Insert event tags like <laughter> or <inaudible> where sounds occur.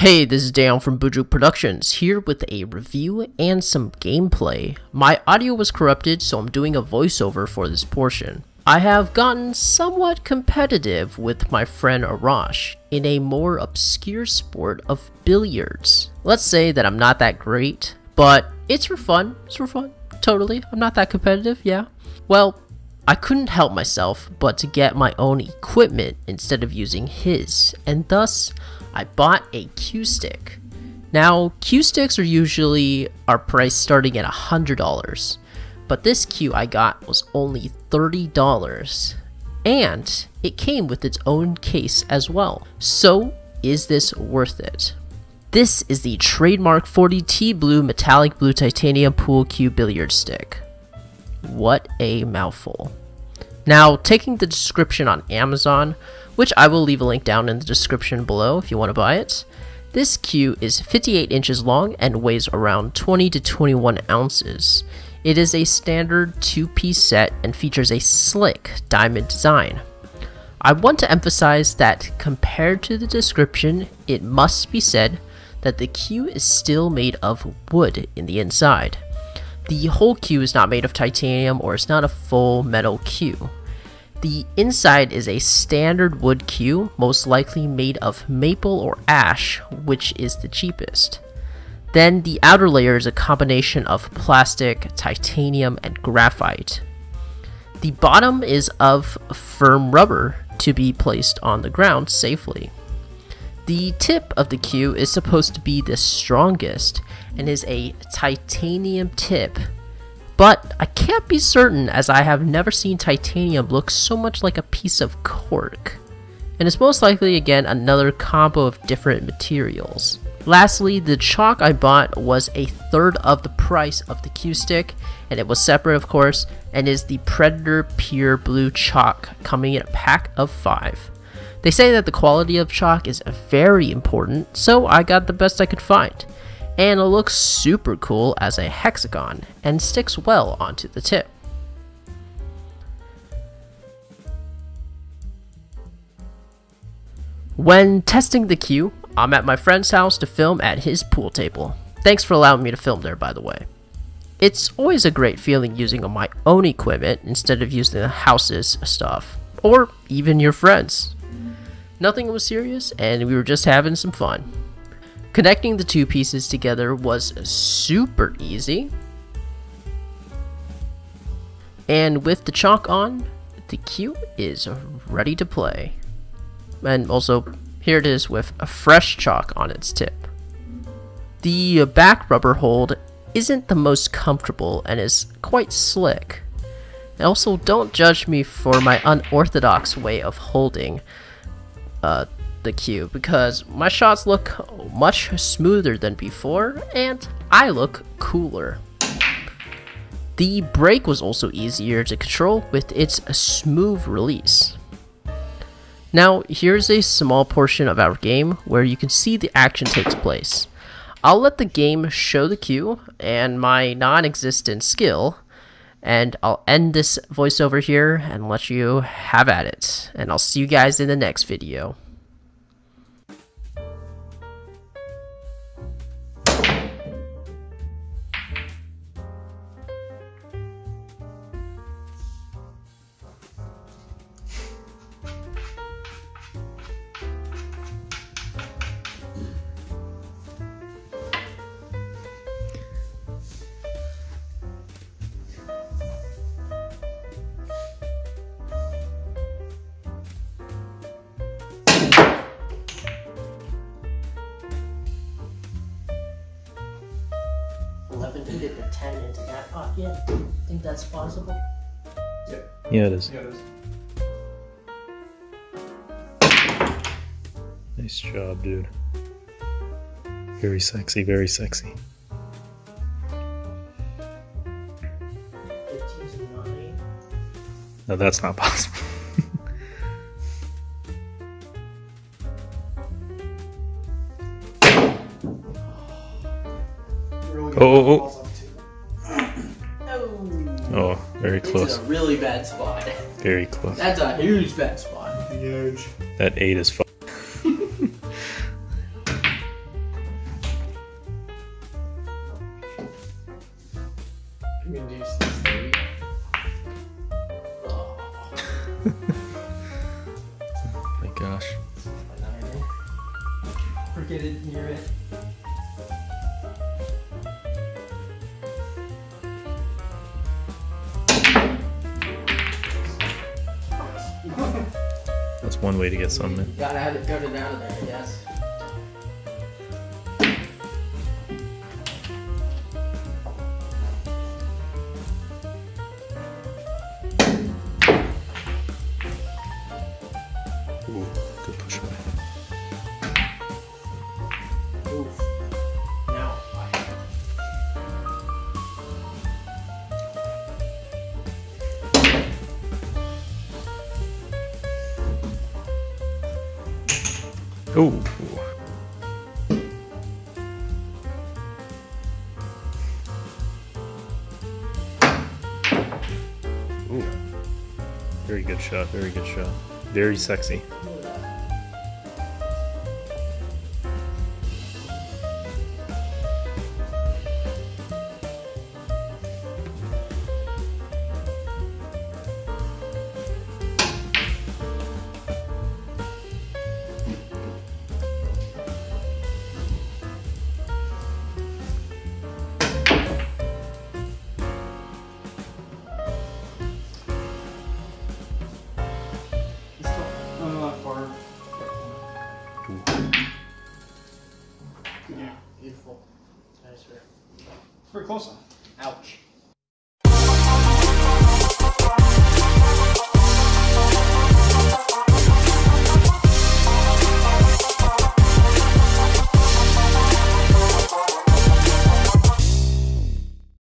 Hey, this is Dan from Boujuke Productions, here with a review and some gameplay. My audio was corrupted, so I'm doing a voiceover for this portion. I have gotten somewhat competitive with my friend Arash in a more obscure sport of billiards. Let's say that I'm not that great, but it's for fun. It's for fun. Totally. I'm not that competitive, yeah. Well, I couldn't help myself but to get my own equipment instead of using his, and thus I bought a cue stick. Now, cue sticks are usually are priced starting at $100, but this cue I got was only $30, and it came with its own case as well. So, is this worth it? This is the trademark 40T Blue Metallic Blue Titanium Pool Cue Billiard Stick. What a mouthful. Now, taking the description on Amazon, which I will leave a link down in the description below if you want to buy it, this cue is 58 inches long and weighs around 20 to 21 ounces. It is a standard two-piece set and features a slick diamond design. I want to emphasize that compared to the description, it must be said that the cue is still made of wood in the inside. The whole cue is not made of titanium or it's not a full metal cue. The inside is a standard wood cue, most likely made of maple or ash, which is the cheapest. Then the outer layer is a combination of plastic, titanium, and graphite. The bottom is of firm rubber to be placed on the ground safely. The tip of the cue is supposed to be the strongest and is a titanium tip, but I can't be certain as I have never seen titanium look so much like a piece of cork. And it's most likely again another combo of different materials. Lastly, the chalk I bought was a third of the price of the cue stick, and it was separate of course, and is the Predator Pure Blue Chalk coming in a pack of 5. They say that the quality of chalk is very important, so I got the best I could find. And it looks super cool as a hexagon, and sticks well onto the tip. When testing the cue, I'm at my friend's house to film at his pool table. Thanks for allowing me to film there, by the way. It's always a great feeling using my own equipment instead of using the house's stuff, or even your friends. Nothing was serious, and we were just having some fun. Connecting the two pieces together was super easy. And with the chalk on, the cue is ready to play. And also, here it is with a fresh chalk on its tip. The back rubber hold isn't the most comfortable and is quite slick. And also, don't judge me for my unorthodox way of holding uh, the cue because my shots look much smoother than before and I look cooler. The break was also easier to control with its smooth release. Now here's a small portion of our game where you can see the action takes place. I'll let the game show the cue and my non-existent skill and I'll end this voiceover here and let you have at it. And I'll see you guys in the next video. 11 to get the 10 into that pocket. Think that's possible? Yeah. Yeah, it is. Yeah, it is. Nice job, dude. Very sexy, very sexy. 15 to 9. No, that's not possible. <laughs> Really Oh, oh, oh. Oh, very close. It's a really bad spot. Very close. That's a huge bad spot. Huge. That eight is fun. oh <laughs> my gosh. Forget it, near it. One way to get something. in. Gotta have it gutted out of there, I guess. Ooh, good push away. Oof. Ooh. Ooh. Very good shot. Very good shot. Very sexy. Yeah,